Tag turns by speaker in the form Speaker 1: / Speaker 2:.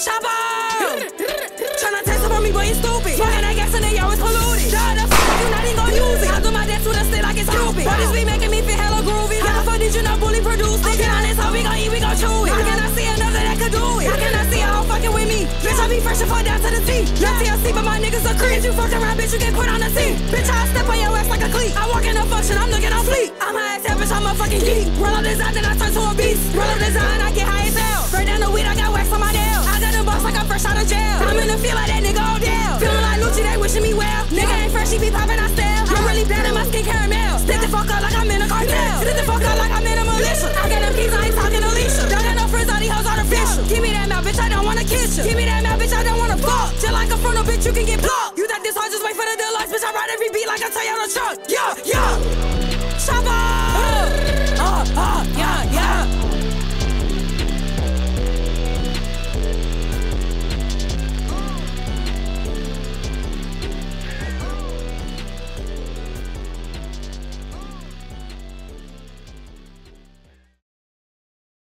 Speaker 1: Chopper! Tryna test up on me, but you stupid. Smoking that gas and they always polluted. Duh, the fuck you not even gon' use it. I do my dance to the stick like it's stupid. But this be making me feel hella groovy. How the fuck did you not bully produce it? Get on this hoe, we gon' eat, we gon' chew it. How can I see another that could do it? How can I see a hoe fucking with me? Bitch, I be fresh and fall down to the T. Not TLC, but my niggas are creep. You fuck around, bitch, you get put on the seat. Bitch, I step on your ass like a cleat. I walk in a function, I'm looking on fleet. I'm high as hell, bitch, I'm a fucking geek. Roll up this out, then I turn to a beast. The field like that nigga Odell. Feeling like Lucci, they wishing me well. Nigga ain't fresh, he be popping, I style. I'm really bad in my skin caramel. Stick the fuck up like I'm in a cartel. Stick the fuck up like I'm in a militia. I got them keys, I ain't talking Alicia. Don't got no friends, all these hoes artificial. Give me that mouth, bitch, I don't wanna kiss you. Give me that mouth, bitch, I don't wanna fuck. Just like a frontal bitch, you can get blocked. You think this hard, just wait for the deluxe, bitch, I ride every beat like a Toyota truck. Yeah,